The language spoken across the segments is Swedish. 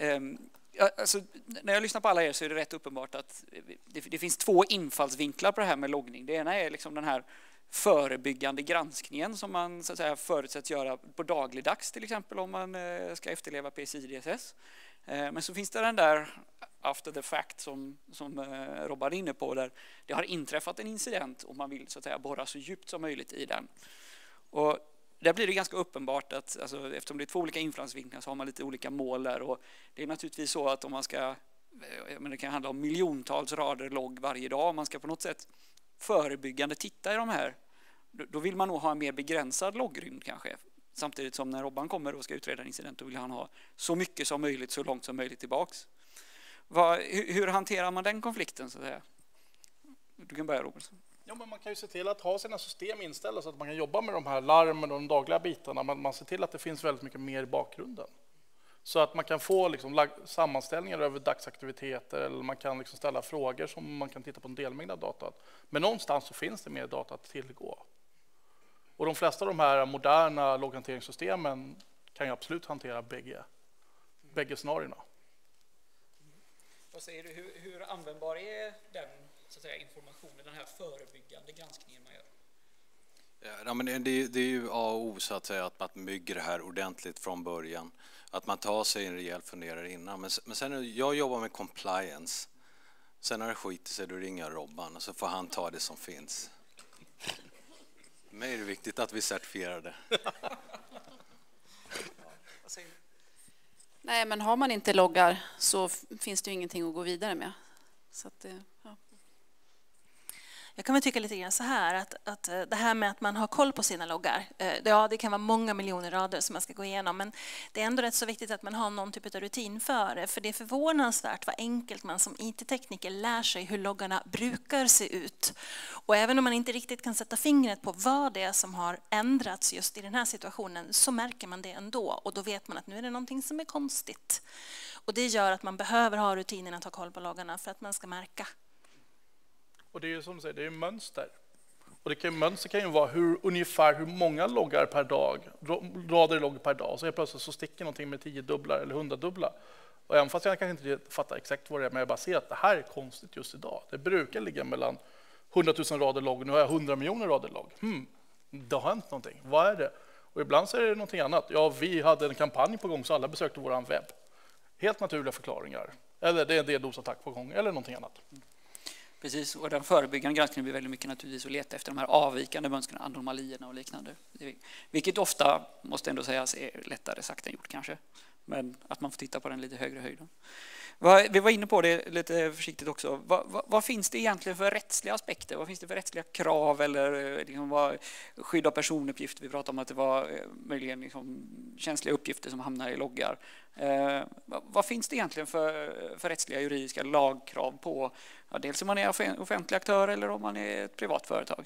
Ehm, alltså, när jag lyssnar på alla er så är det rätt uppenbart att det, det, finns två infallsvinklar på det här med loggning. Det ena är liksom den här förebyggande granskningen som man så att säga, förutsätts göra på dagligdags till exempel om man eh, ska efterleva PCI-DSS. Ehm, men så finns det den där after the fact som, som eh, Robban är inne på där det har inträffat en incident och man vill så att säga borra så djupt som möjligt i den. Och där blir det ganska uppenbart att alltså, eftersom det är två olika infallsvinklar så har man lite olika mål där och det är naturligtvis så att om man ska eh, men det kan handla om miljontals rader logg varje dag om man ska på något sätt förebyggande titta i de här då vill man nog ha en mer begränsad loggrymd kanske Samtidigt som när Robban kommer och ska utreda en incident, då vill han ha så mycket som möjligt, så långt som möjligt tillbaks. Vad, hur, hur, hanterar man den konflikten? Så att säga? Du kan börja Robert. Ja, men man kan ju se till att ha sina system inställda så att man kan jobba med de här larmen och de dagliga bitarna, men man ser till att det finns väldigt mycket mer i bakgrunden. Så att man kan få liksom sammanställningar över dagsaktiviteter eller man kan liksom ställa frågor som man kan titta på en delmängd av datat. Men någonstans så finns det mer data att tillgå. Och de flesta av de här moderna logghanteringssystemen kan ju absolut hantera bägge, bägge scenarierna. Vad säger du, hur, hur användbar är den så att säga, informationen, den här förebyggande granskningen man gör? Ja, men det, det är ju A och O så att säga, att man bygger det här ordentligt från början. Att man tar sig en rejäl funderare innan. Men, men sen, jag jobbar med compliance. Sen när det skiter sig, då ringer Robban och så får han ta det som finns mig är det viktigt att vi certifierar det. Nej, men har man inte loggar så finns det ju ingenting att gå vidare med. Så att, ja. Jag kan väl tycka lite grann så här att, att eh, det här med att man har koll på sina loggar. Eh, ja, det kan vara många miljoner rader som man ska gå igenom, men det är ändå rätt så viktigt att man har någon typ av rutin för det, för det är förvånansvärt vad enkelt man som IT-tekniker lär sig hur loggarna brukar se ut. Och även om man inte riktigt kan sätta fingret på vad det är som har ändrats just i den här situationen så märker man det ändå och då vet man att nu är det någonting som är konstigt. Och det gör att man behöver ha rutinen att ha koll på loggarna för att man ska märka och det är ju som du säger, det är mönster. Och det kan, mönster kan ju vara hur, ungefär hur många loggar per dag, rader logg per dag. Så helt plötsligt så sticker någonting med tio dubblar eller hundradubblar. Och även fast jag kanske inte fattar exakt vad det är, men jag bara ser att det här är konstigt just idag. Det brukar ligga mellan 100 000 rader logg nu har jag 100 miljoner rader logg. Hmm, det har hänt någonting. Vad är det? Och ibland så är det någonting annat. Ja, vi hade en kampanj på gång så alla besökte vår webb. Helt naturliga förklaringar. Eller det är en DDoS-attack på gång eller någonting annat. Precis, och den förebyggande granskningen blir väldigt mycket naturligtvis att leta efter de här avvikande mönstren, anomalierna och liknande. Vilket ofta, måste ändå sägas, är lättare sagt än gjort kanske. Men att man får titta på den lite högre höjden. Vi var inne på det lite försiktigt också. Vad, vad, vad, finns det egentligen för rättsliga aspekter? Vad finns det för rättsliga krav eller eh, liksom vad, skydd av personuppgifter? Vi pratade om att det var eh, möjligen liksom känsliga uppgifter som hamnar i loggar. Eh, vad, vad, finns det egentligen för, för rättsliga juridiska lagkrav på ja, dels om man är offentlig aktör eller om man är ett privat företag?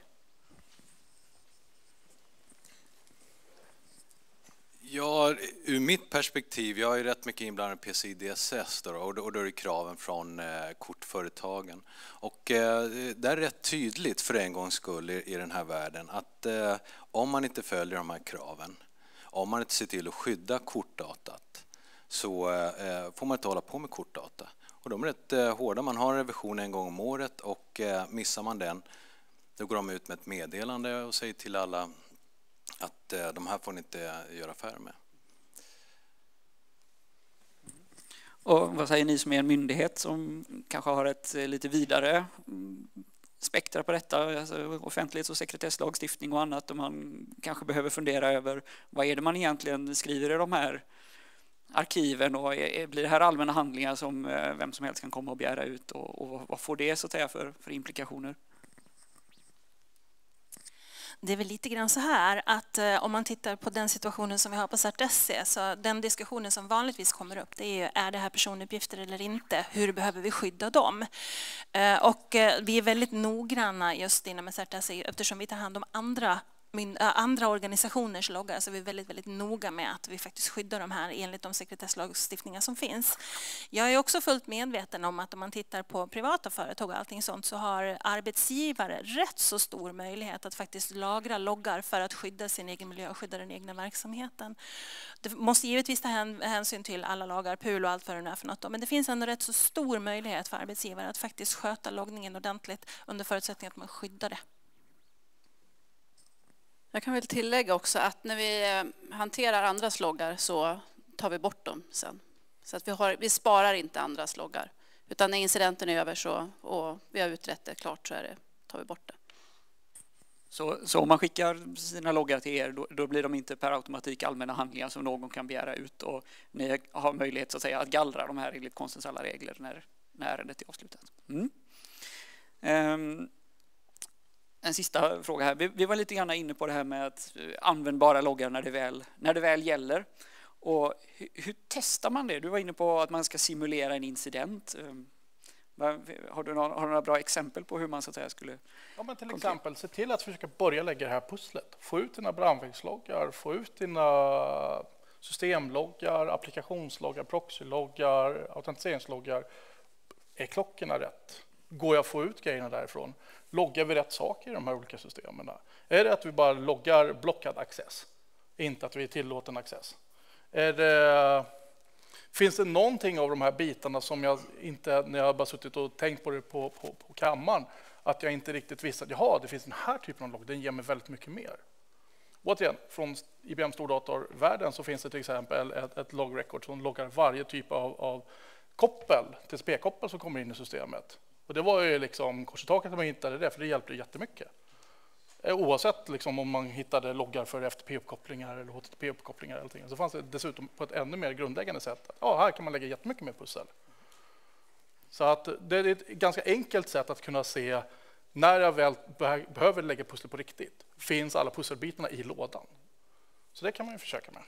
Ja, ur mitt perspektiv, jag är rätt mycket inblandad i PCI DSS då, och, då, och då är det kraven från eh, kortföretagen. Och eh, det är rätt tydligt för en gångs skull i, i den här världen att eh, om man inte följer de här kraven, om man inte ser till att skydda kortdatat så eh, eh, får man inte hålla på med kortdata. Och de är rätt eh, hårda, man har en revision en gång om året och missar man den då går de ut med ett meddelande och säger till alla att eh, de här får ni inte göra affärer med. Och vad säger ni som är en myndighet som kanske har ett eh, lite vidare mm, spektra på detta, alltså offentlighets och sekretesslagstiftning och annat, och man kanske behöver fundera över vad är det man egentligen skriver i de här arkiven och blir det här allmänna handlingar som eh, vem som helst kan komma och begära ut och, och vad får det så att säga för, för implikationer? Det är väl lite grann så här att eh, om man tittar på den situationen som vi har på CERT-SE så den diskussionen som vanligtvis kommer upp det är ju, är det här personuppgifter eller inte? Hur behöver vi skydda dem? Eh, och eh, vi är väldigt noggranna just inom CERT-SE eftersom vi tar hand om andra Äh, andra organisationers loggar så är vi väldigt, väldigt noga med att vi faktiskt skyddar de här enligt de sekretesslagstiftningar som finns. Jag är också fullt medveten om att om man tittar på privata företag och allting sånt så har arbetsgivare rätt så stor möjlighet att faktiskt lagra loggar för att skydda sin egen miljö och skydda den egna verksamheten. Det måste givetvis ta hänsyn till alla lagar, PUL och allt vad det är för något. Men det finns ändå rätt så stor möjlighet för arbetsgivare att faktiskt sköta loggningen ordentligt under förutsättning att man skyddar det. Jag kan väl tillägga också att när vi eh, hanterar andras loggar så tar vi bort dem sen. Så att vi, har, vi sparar inte andras loggar. Utan när incidenten är över så, och vi har utrett det klart så är det, tar vi bort det. Så, så om man skickar sina loggar till er då, då, blir de inte per automatik allmänna handlingar som någon kan begära ut och ni har möjlighet så att, säga, att gallra de här enligt konstens alla regler när, när ärendet är avslutat. Mm. Um, en sista fråga här. Vi, vi, var lite grann inne på det här med att eh, användbara loggar när det väl, när det väl gäller. Och hur, hur, testar man det? Du var inne på att man ska simulera en incident. Um, har du, några, har du några bra exempel på hur man så att säga skulle... Ja, men till konkret. exempel se till att försöka börja lägga det här pusslet. Få ut dina brandvägsloggar, få ut dina systemloggar, applikationsloggar, proxyloggar, autentiseringsloggar. Är klockorna rätt? Går jag att få ut grejerna därifrån? Loggar vi rätt saker i de här olika systemen? Är det att vi bara loggar blockad access? Inte att vi är tillåten access? Är det Finns det någonting av de här bitarna som jag inte, när jag bara suttit och tänkt på det på, på, på kammaren, att jag inte riktigt visste att jaha, det finns den här typen av logg, den ger mig väldigt mycket mer. Återigen, från IBM stordatorvärlden så finns det till exempel ett, ett log record som loggar varje typ av, av koppel, TCP-koppel som kommer in i systemet. Och det var ju liksom kors i taket att man hittade det, för det hjälpte jättemycket. Eh, oavsett liksom om man hittade loggar för FTP-uppkopplingar eller HTTP-uppkopplingar. Eller så fanns det dessutom på ett ännu mer grundläggande sätt. Ja, här kan man lägga jättemycket mer pussel. Så att det är ett ganska enkelt sätt att kunna se när jag väl behöver lägga pussel på riktigt. Finns alla pusselbitarna i lådan? Så det kan man ju försöka med.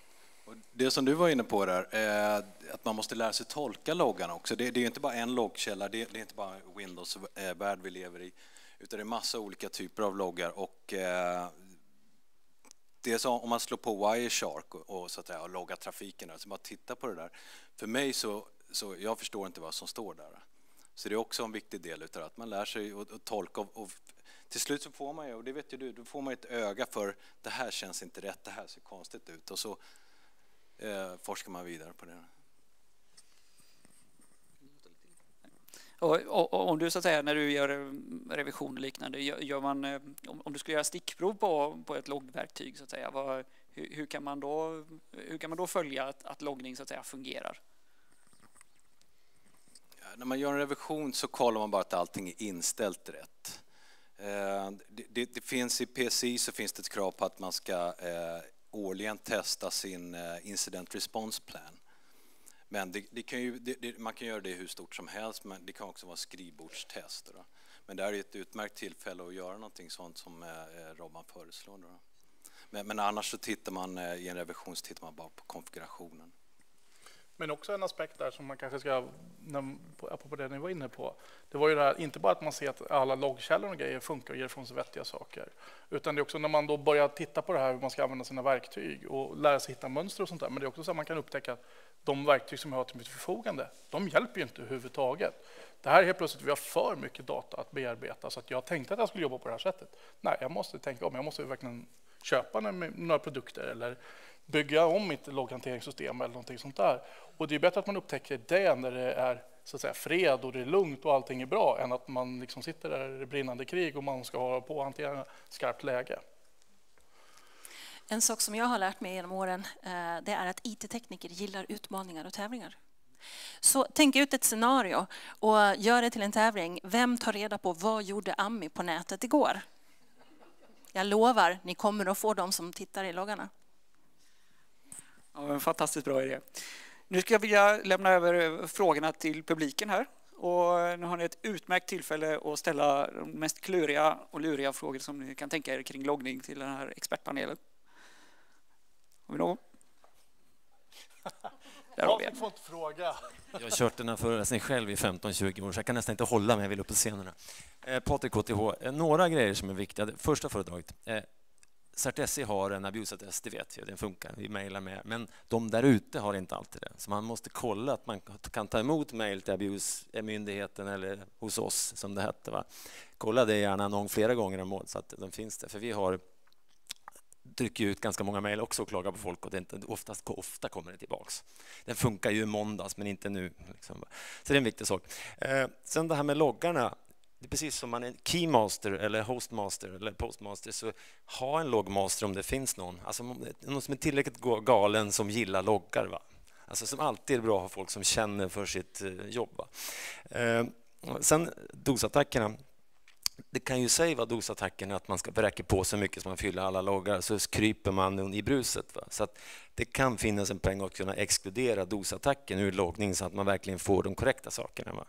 Det som du var inne på där, eh, att man måste lära sig tolka loggarna också. Det, det är inte bara en loggkälla, det, det är inte bara Windows-värld eh, vi lever i. Utan det är massa olika typer av loggar och eh, det är så om man slår på Wireshark och, och, så att säga, och loggar trafiken där, så bara titta på det där. För mig så, så jag förstår inte vad som står där. Så det är också en viktig del utav att man lär sig att tolka och, och, till slut så får man ju, och det vet ju du, då får man ett öga för det här känns inte rätt, det här ser konstigt ut och så eh, forskar man vidare på det. Och, och, och, om du så att säga när du gör eh, revision och liknande, gör man, eh, om, du skulle göra stickprov på, på ett loggverktyg så att säga, vad, hur, hur, kan man då, hur kan man då följa att, att loggning så att säga fungerar? Ja, när man gör en revision så kollar man bara att allting är inställt rätt. Eh, det, det, det, finns i PCI så finns det ett krav på att man ska eh, årligen testa sin eh, incident response plan. Men det, det kan ju, det, man kan göra det hur stort som helst, men det kan också vara skrivbordstest. Då. Men det här är ett utmärkt tillfälle att göra någonting sånt som eh, eh Robban föreslår. Då. Men, men, annars så tittar man eh, i en revision så tittar man bara på konfigurationen. Men också en aspekt där som man kanske ska, Apropå det ni var inne på, det var ju det här, inte bara att man ser att alla loggkällor och grejer funkar och ger ifrån sig vettiga saker, utan det är också när man då börjar titta på det här hur man ska använda sina verktyg och lära sig hitta mönster och sånt där, men det är också så att man kan upptäcka att de verktyg som jag har till mitt förfogande, de hjälper ju inte överhuvudtaget. Det här är helt plötsligt, vi har för mycket data att bearbeta, så att jag tänkte att jag skulle jobba på det här sättet. Nej, jag måste tänka om, jag måste verkligen köpa några produkter eller bygga om mitt logghanteringssystem eller någonting sånt där. Och det är bättre att man upptäcker det när det är så att säga, fred och det är lugnt och allting är bra än att man liksom sitter där i brinnande krig och man ska ha på att hantera skarpt läge. En sak som jag har lärt mig genom åren eh, det är att IT-tekniker gillar utmaningar och tävlingar. Så tänk ut ett scenario och gör det till en tävling. Vem tar reda på vad gjorde Ami på nätet igår? Jag lovar, ni kommer att få de som tittar i loggarna. Ja, en fantastiskt bra idé. Nu ska jag vilja lämna över frågorna till publiken här. Och nu har ni ett utmärkt tillfälle att ställa de mest kluriga och luriga frågor som ni kan tänka er kring loggning till den här expertpanelen. Har vi någon? Där har vi en. fått fråga. Jag har kört den här föreläsningen själv i 15-20 år, så jag kan nästan inte hålla mig. Jag vill upp på scenen. Eh, Patrik KTH, eh, några grejer som är viktiga. Första föredraget. Eh, CertSE har en abuse-attest, det vet vi, den funkar, vi mejlar med. Men de där ute har inte alltid det. Så man måste kolla att man kan ta emot mejl till abuse-myndigheten eh, eller hos oss, som det hette. Va? Kolla det gärna någon flera gånger om året så att de finns där. För vi har trycker ut ganska många mejl också och klagar på folk och det inte, oftast, ofta kommer det tillbaks. Den funkar ju i måndags men inte nu. Liksom. Så det är en viktig sak. Eh, sen det här med loggarna. Det är precis som man är keymaster eller hostmaster eller postmaster så ha en loggmaster om det finns någon. Alltså någon som är tillräckligt galen som gillar loggar. Va? Alltså som alltid är bra att ha folk som känner för sitt eh, jobb. Va? Eh, sen dosattackerna det kan ju säga vad dosattacken att man ska vräka på så mycket som man fyller alla loggar så kryper man i bruset. Va? Så att det kan finnas en poäng att kunna exkludera dosattacken ur loggning så att man verkligen får de korrekta sakerna. Va?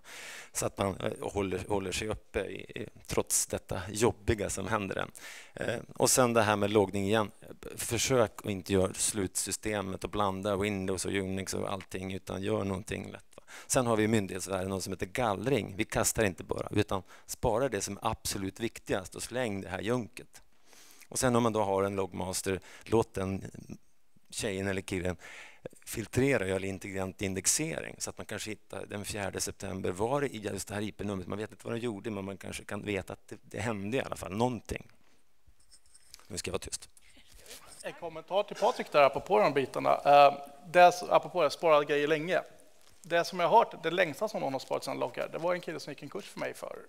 Så att man eh, håller, håller sig uppe i, trots detta jobbiga som händer en. Eh, och sen det här med loggning igen. Försök att inte göra slutsystemet och blanda Windows och Unix och allting utan gör någonting lätt. Sen har vi i myndighetsvärlden något som heter gallring. Vi kastar inte bara, utan sparar det som är absolut viktigast och släng det här junket. Och sen om man då har en logmaster, låt den tjejen eller killen filtrera och göra intelligent indexering så att man kanske hittar den 4 september var det i just det här IP-numret. Man vet inte vad de gjorde, men man kanske kan veta att det, det hände i alla fall någonting. Nu ska jag vara tyst. En kommentar till Patrik där apropå de bitarna. Uh, det, apropå det, spara grejer länge det som jag har hört, det längsta som någon har sparat sina loggar, det var en kille som gick en kurs för mig för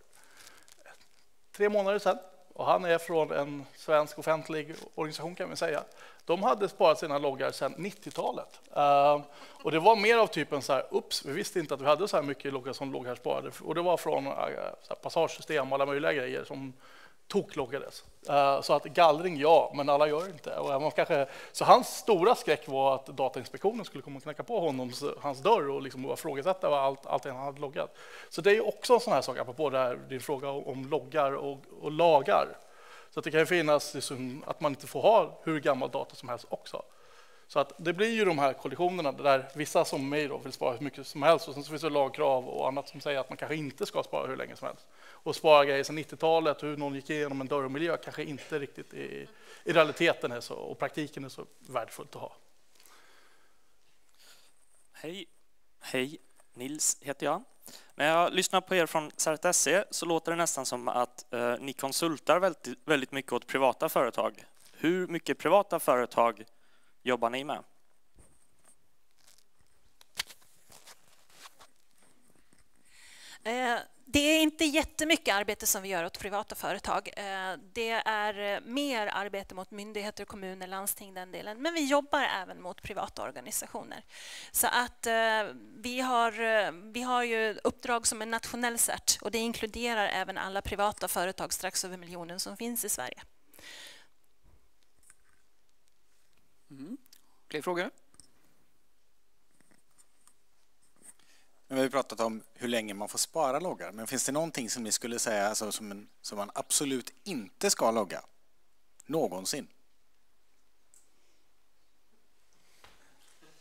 tre månader sedan. Och han är från en svensk offentlig organisation kan vi säga. De hade sparat sina loggar sedan 90-talet. Uh, ehm, och det var mer av typen så här, ups, vi visste inte att vi hade så här mycket loggar som låg här sparade. Och det var från uh, passagesystem och alla möjliga grejer som tokloggades. Eh, så att gallring, ja, men alla gör inte. Och man kanske, så hans stora skräck var att Datainspektionen skulle komma och knacka på honom, hans dörr och liksom ifrågasätta allt, allt han hade loggat. Så det är också en sån här sak, apropå det här, din fråga om loggar och, och lagar. Så att det kan finnas liksom, att man inte får ha hur gammal data som helst också. Så att det blir ju de här kollisionerna där vissa som mig då vill spara hur mycket som helst och sen så finns det lagkrav och annat som säger att man kanske inte ska spara hur länge som helst. Och spara grejer sedan 90-talet, hur någon gick igenom en dörrmiljö kanske inte riktigt i, i realiteten är så, och praktiken är så värdefullt att ha. Hej, hej, Nils heter jag. När jag lyssnar på er från CERT.se så låter det nästan som att eh, ni konsultar väldigt, väldigt mycket åt privata företag. Hur mycket privata företag jobbar ni med? Eh, det är inte jättemycket arbete som vi gör åt privata företag. Eh, det är eh, mer arbete mot myndigheter, kommuner, landsting, den delen. Men vi jobbar även mot privata organisationer. Så att vi har, vi har ju uppdrag som är nationell cert och det inkluderar även alla privata företag strax över miljonen som finns i Sverige. Mm. Fler frågor? Nu har vi pratat om hur länge man får spara loggar, men finns det någonting som ni skulle säga alltså, som, en, som man absolut inte ska logga? Någonsin?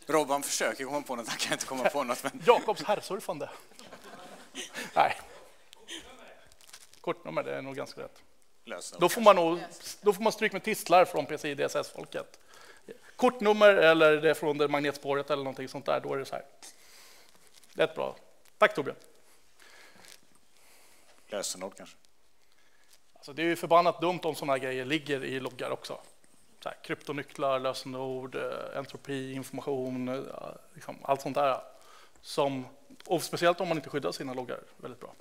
Robban försöker komma på något, han kan inte komma på något. Men... Jakobs herrsurfande. Nej. Kortnummer, det är nog ganska rätt. Då får, man nog, då får man stryk med tistlar från PCI DSS-folket kortnummer eller det är från det magnetspåret eller någonting sånt där, då är det så här. Rätt bra. Tack Torbjörn. Lösenord kanske? Alltså, det är ju förbannat dumt om sådana grejer ligger i loggar också. Så här, kryptonycklar, lösenord, eh, entropi, information, eh, liksom, allt sånt där. Som, och speciellt om man inte skyddar sina loggar väldigt bra.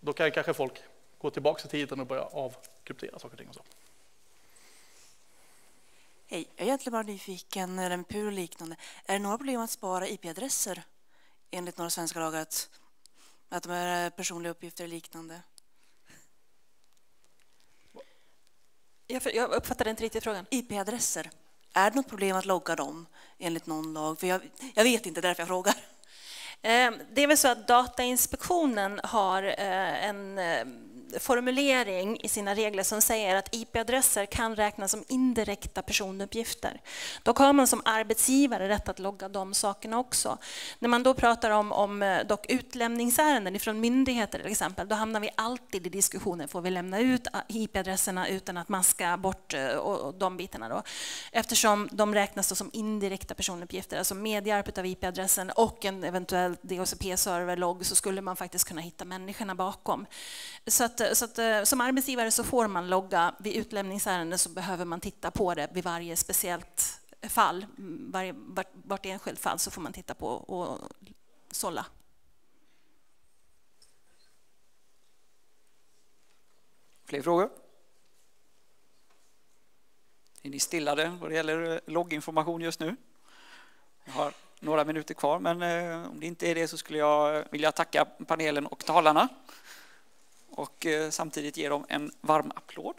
Då kan kanske folk gå tillbaka i tiden och börja avkryptera saker och ting. Och så. Hej, jag är egentligen bara nyfiken med PUR och liknande. Är det några problem att spara IP-adresser enligt några svenska lagar? Att, att de är personliga uppgifter och liknande? Jag uppfattade inte riktigt frågan. IP-adresser. Är det något problem att logga dem enligt någon lag? För jag, jag vet inte, därför jag frågar. Ehm, det är väl så att Datainspektionen har eh, en, eh, formulering i sina regler som säger att IP-adresser kan räknas som indirekta personuppgifter. Dock har man som arbetsgivare rätt att logga de sakerna också. När man då pratar om, om eh, dock utlämningsärenden från myndigheter till exempel, då hamnar vi alltid i diskussionen, får vi lämna ut ah, IP-adresserna utan att maska bort eh, och, och de bitarna då? Eftersom de räknas som indirekta personuppgifter, alltså med hjälp av IP-adressen och en eventuell DHCP-serverlogg så skulle man faktiskt kunna hitta människorna bakom. Så, att, eh, så att, eh, som arbetsgivare så får man logga. Vid utlämningsärenden så behöver man titta på det vid varje speciellt fall. Mm, varje, vart, vart enskilt fall så får man titta på och sålla. Fler frågor? Är ni stillade vad det gäller eh, logginformation just nu? Jag har några minuter kvar, men om det inte är det så skulle jag vilja tacka panelen och talarna och eh, samtidigt ge dem en varm applåd.